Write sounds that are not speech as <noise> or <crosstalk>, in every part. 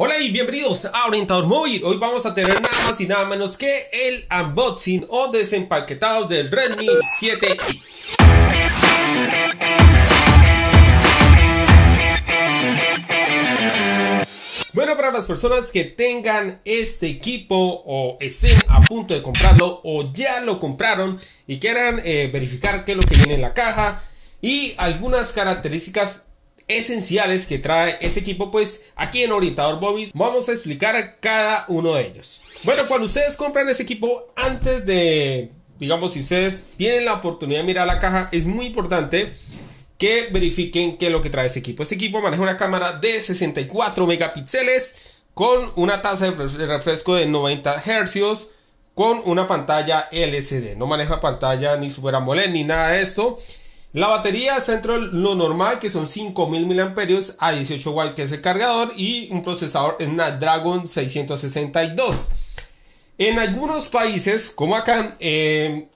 Hola y bienvenidos a Orientador Móvil. Hoy vamos a tener nada más y nada menos que el unboxing o desempaquetado del Redmi 7i. Bueno, para las personas que tengan este equipo o estén a punto de comprarlo o ya lo compraron y quieran eh, verificar qué es lo que viene en la caja y algunas características esenciales que trae ese equipo, pues aquí en Orientador Bobby vamos a explicar cada uno de ellos. Bueno, cuando ustedes compran ese equipo, antes de, digamos, si ustedes tienen la oportunidad de mirar la caja, es muy importante que verifiquen qué es lo que trae ese equipo. Este equipo maneja una cámara de 64 megapíxeles con una tasa de refresco de 90 Hz con una pantalla LCD. No maneja pantalla ni Super AMOLED ni nada de esto. La batería está dentro de lo normal, que son 5000 mAh a 18 W, que es el cargador, y un procesador Snapdragon 662. En algunos países, como acá, eh,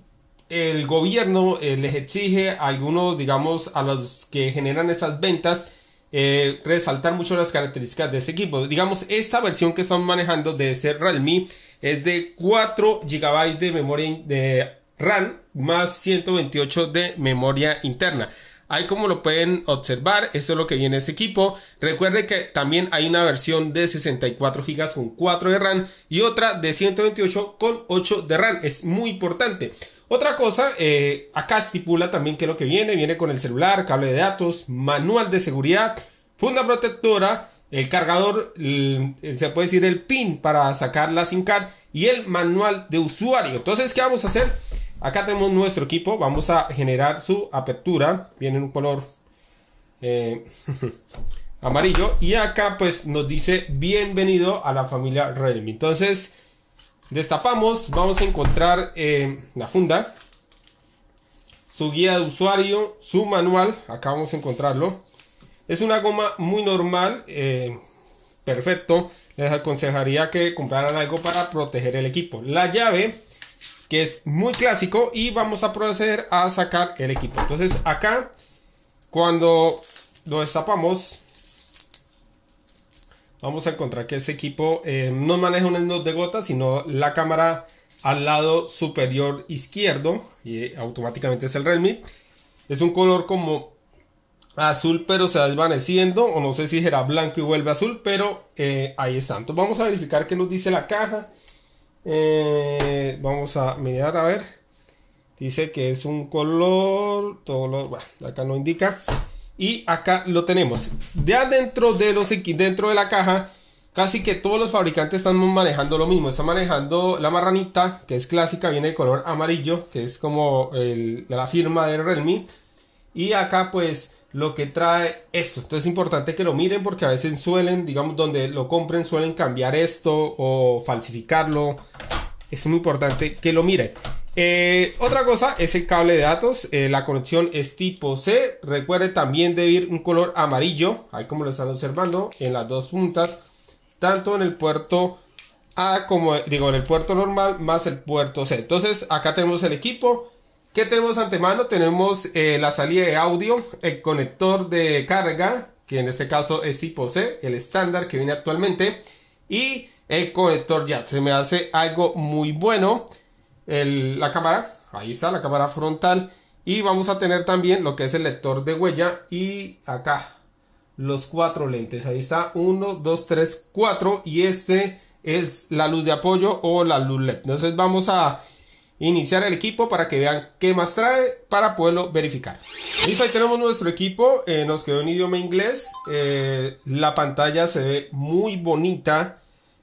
el gobierno eh, les exige a algunos, digamos, a los que generan estas ventas, eh, resaltar mucho las características de este equipo. Digamos, esta versión que estamos manejando de este Realme es de 4 GB de memoria de RAM más 128 de memoria interna. Ahí como lo pueden observar, eso es lo que viene ese equipo. Recuerde que también hay una versión de 64 GB con 4 de RAM y otra de 128 con 8 de RAM. Es muy importante. Otra cosa, eh, acá estipula también que lo que viene, viene con el celular, cable de datos, manual de seguridad, funda protectora, el cargador, se puede decir el pin para sacar la SIM y el manual de usuario. Entonces, ¿qué vamos a hacer? Acá tenemos nuestro equipo. Vamos a generar su apertura. Viene en un color eh, <laughs> amarillo. Y acá pues nos dice bienvenido a la familia Redmi. Entonces destapamos. Vamos a encontrar eh, la funda. Su guía de usuario. Su manual. Acá vamos a encontrarlo. Es una goma muy normal. Eh, perfecto. Les aconsejaría que compraran algo para proteger el equipo. La llave que es muy clásico y vamos a proceder a sacar el equipo. Entonces acá cuando lo destapamos vamos a encontrar que ese equipo eh, no maneja un snot de gota sino la cámara al lado superior izquierdo y automáticamente es el Redmi. Es un color como azul pero se va desvaneciendo o no sé si será blanco y vuelve azul pero eh, ahí está. Entonces vamos a verificar qué nos dice la caja. Eh, vamos a mirar a ver. Dice que es un color. Todo lo, bueno, acá no indica. Y acá lo tenemos. Ya dentro de los dentro de la caja. Casi que todos los fabricantes están manejando lo mismo. Están manejando la marranita, que es clásica, viene de color amarillo, que es como la firma de Realme. Y acá pues lo que trae esto. Entonces es importante que lo miren porque a veces suelen, digamos, donde lo compren suelen cambiar esto o falsificarlo. Es muy importante que lo miren. Eh, otra cosa es el cable de datos. Eh, la conexión es tipo C. Recuerde también debe ir un color amarillo. Ahí como lo están observando en las dos puntas. Tanto en el puerto A como digo en el puerto normal más el puerto C. Entonces acá tenemos el equipo. ¿Qué tenemos antemano? Tenemos eh, la salida de audio, el conector de carga, que en este caso es tipo C, el estándar que viene actualmente, y el conector jack. Se me hace algo muy bueno. la cámara, ahí está la cámara frontal. Y vamos a tener también lo que es el lector de huella. Y acá los cuatro lentes. Ahí está, 1, 2, 3, 4. Y este es la luz de apoyo o la luz LED. Entonces vamos a iniciar el equipo para que vean qué más trae para poderlo verificar. Listo, ahí tenemos nuestro equipo, eh, nos quedó en idioma inglés, eh, la pantalla se ve muy bonita,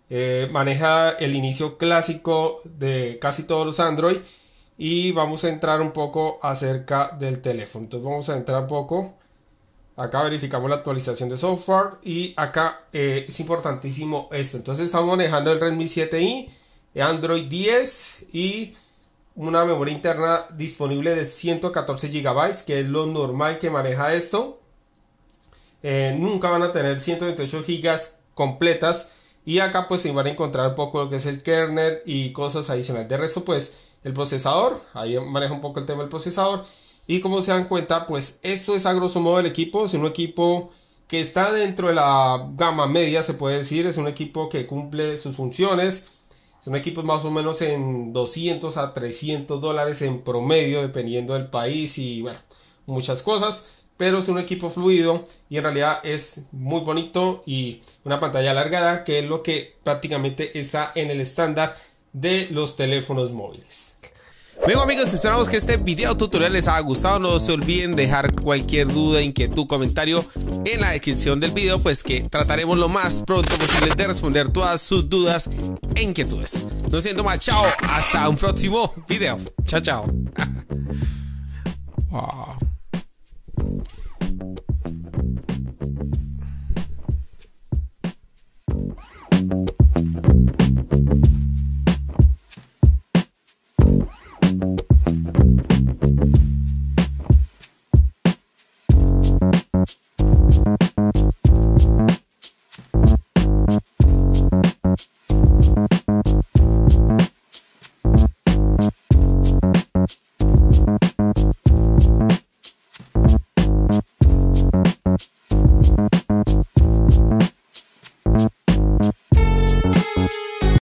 eh, maneja el inicio clásico de casi todos los Android y vamos a entrar un poco acerca del teléfono. Entonces vamos a entrar un poco. Acá verificamos la actualización de software y acá es importantísimo esto. Entonces estamos manejando el Redmi 7i, Android 10 y una memoria interna disponible de 114 GB, que es lo normal que maneja esto. Eh, nunca van a tener 128 GB completas. Y acá pues se van a encontrar un poco lo que es el kernel y cosas adicionales. De resto pues el procesador, ahí maneja un poco el tema del procesador. Y como se dan cuenta pues esto es a grosso modo el equipo. Es un equipo que está dentro de la gama media, se puede decir. Es un equipo que cumple sus funciones. Son equipos más o menos en 200 a 300 dólares en promedio, dependiendo del país y bueno, muchas cosas. Pero es un equipo fluido y en realidad es muy bonito y una pantalla alargada, que es lo que prácticamente está en el estándar de los teléfonos móviles. Bueno amigos, esperamos que este video tutorial les haya gustado. No se olviden dejar cualquier duda, inquietud, comentario en la descripción del video, pues que trataremos lo más pronto posible de responder todas sus dudas e inquietudes. No siento más, chao, hasta un próximo video. Chao, chao. <laughs>